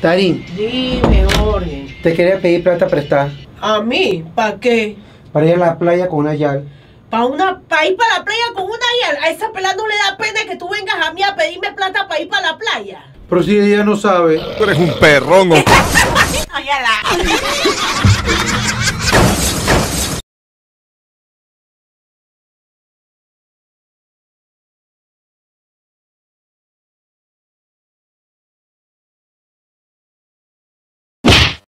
Tarín, Dime, Jorge. te quería pedir plata prestada ¿A mí? ¿Para qué? para ir a la playa con una yal. ¿Para una, pa ir para la playa con una yal? A esa pelada no le da pena que tú vengas a mí a pedirme plata para ir para la playa. Pero si ella no sabe. Tú eres un perrón, ¿o?